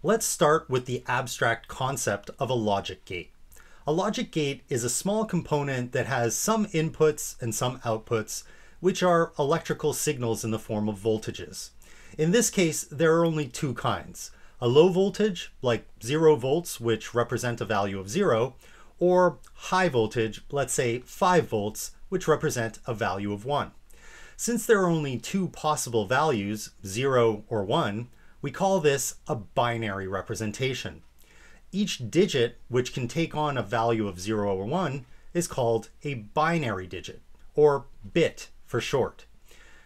Let's start with the abstract concept of a logic gate. A logic gate is a small component that has some inputs and some outputs, which are electrical signals in the form of voltages. In this case, there are only two kinds. A low voltage, like zero volts, which represent a value of zero, or high voltage, let's say five volts, which represent a value of one. Since there are only two possible values, 0 or 1, we call this a binary representation. Each digit, which can take on a value of 0 or 1, is called a binary digit, or bit for short.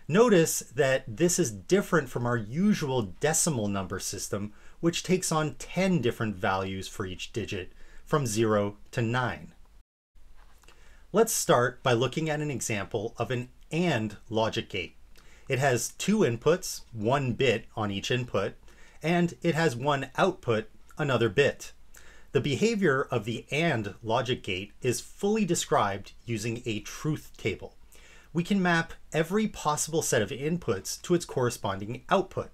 Notice that this is different from our usual decimal number system, which takes on 10 different values for each digit, from 0 to 9. Let's start by looking at an example of an AND logic gate. It has two inputs, one bit on each input, and it has one output, another bit. The behavior of the AND logic gate is fully described using a truth table. We can map every possible set of inputs to its corresponding output.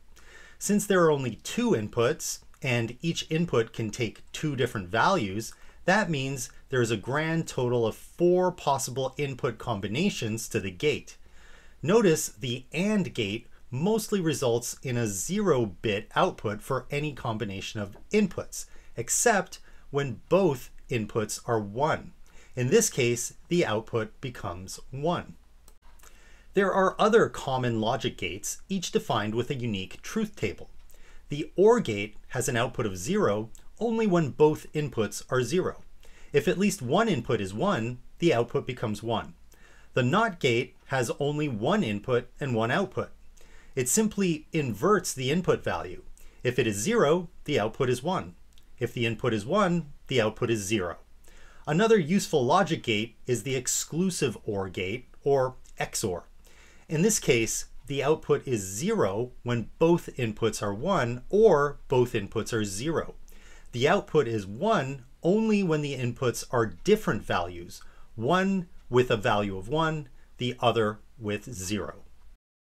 Since there are only two inputs, and each input can take two different values, that means there is a grand total of four possible input combinations to the gate. Notice the AND gate mostly results in a zero bit output for any combination of inputs, except when both inputs are 1. In this case, the output becomes 1. There are other common logic gates, each defined with a unique truth table. The OR gate has an output of 0 only when both inputs are 0. If at least one input is 1, the output becomes 1. The NOT gate has only one input and one output. It simply inverts the input value. If it is 0, the output is 1. If the input is 1, the output is 0. Another useful logic gate is the exclusive OR gate, or XOR. In this case, the output is 0 when both inputs are 1 or both inputs are 0. The output is 1 only when the inputs are different values, one with a value of 1, the other with 0.